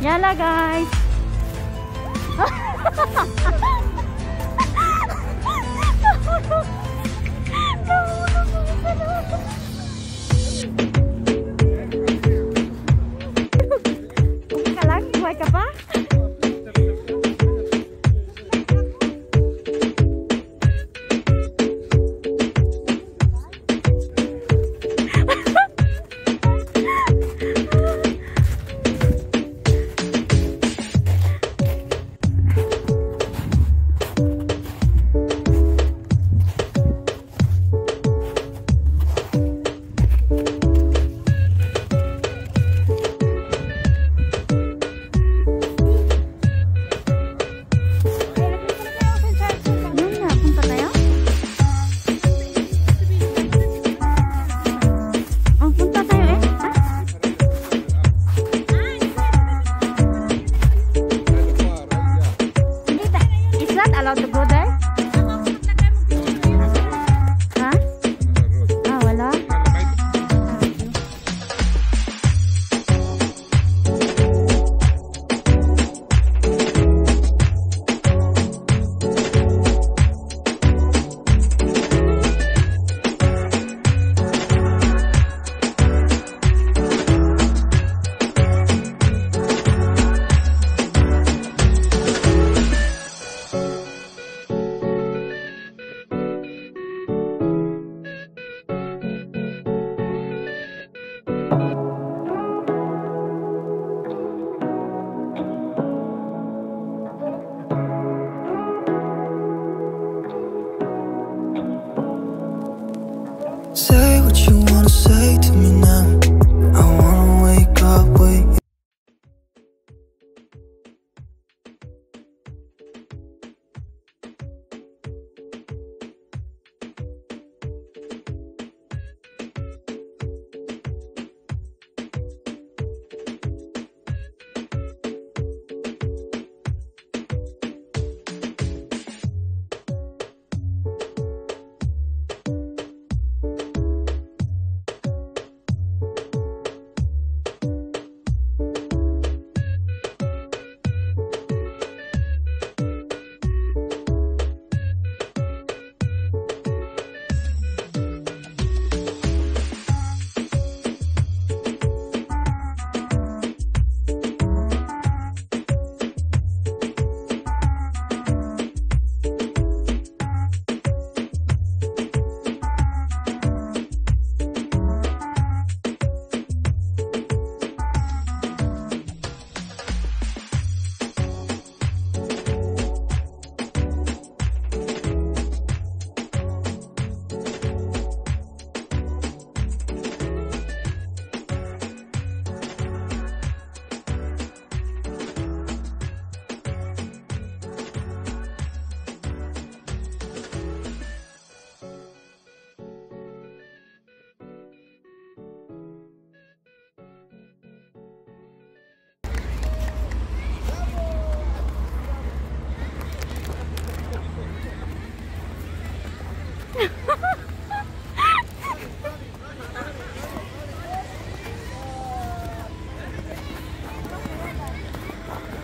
Yala guys.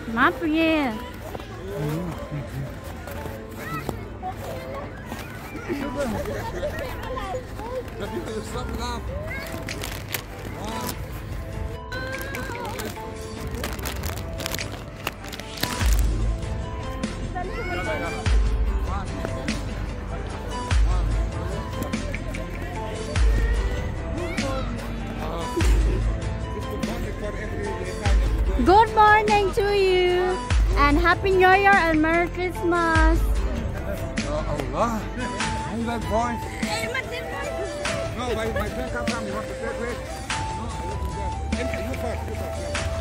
Mafia. Good morning to you and Happy New Year and Merry Christmas. Oh, Allah. How you like boy? No, my, my friend come from, you want to take it? No, you first, you first.